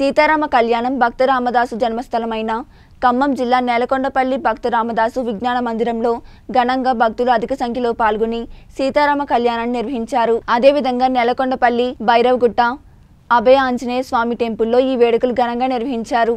సీతారామ కళ్యాణం భక్త రామదాసు జన్మస్థలమైన ఖమ్మం జిల్లా నేలకొండపల్లి భక్త రామదాసు విజ్ఞాన మందిరంలో ఘనంగా భక్తులు అధిక సంఖ్యలో పాల్గొని సీతారామ కళ్యాణాన్ని నిర్వహించారు. అదేవిధంగా నేలకొండపల్లి భైరవగుట్ట అభయ ఆంజనేయ స్వామి టెంపుల్లో ఈ వేడుకలు ఘనంగా నిర్వహించారు.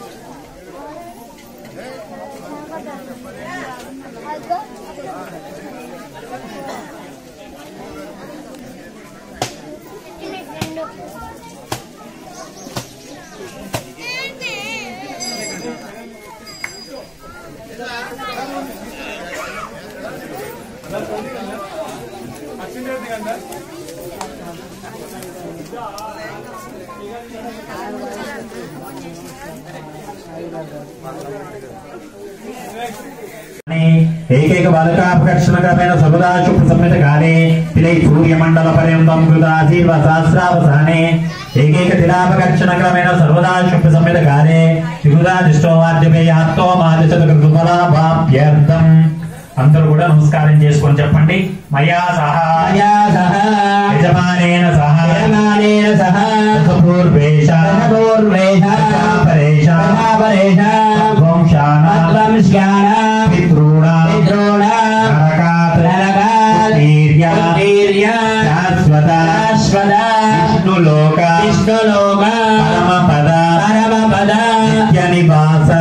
ఏకైక బాలకాపకర్షణకరమైన సర్వదాశు ప్రసమ్మిత కాలే తిలై సూర్యమండల పర్యంతం కృతాశీర్వ సహస్రావసానే ఏకైక తిలాపకర్షణకరమైన సర్వదాశు ప్రసమ్మిత కాలే త్రిగురాదిష్టోమాద్యమేయాత్తో మాదిశత కృతుఫలాభాప్యర్థం అందరూ కూడా నమస్కారం చేసుకొని చెప్పండి. మయా సహా. మయా సహ. యజమానేన సహా. యజమానేన సహ. పూర్వేశ పూర్వేశ పరేశ మహాపరేశ వంశాన వంశ్యాన పితॄణా పితॄణ నరకాత్. నరకాత్. వీర్య వీర్య శాశ్వత. శాశ్వత. విష్ణులోక. విష్ణులోక. పరమపద. పరమపద. నిత్య నివాస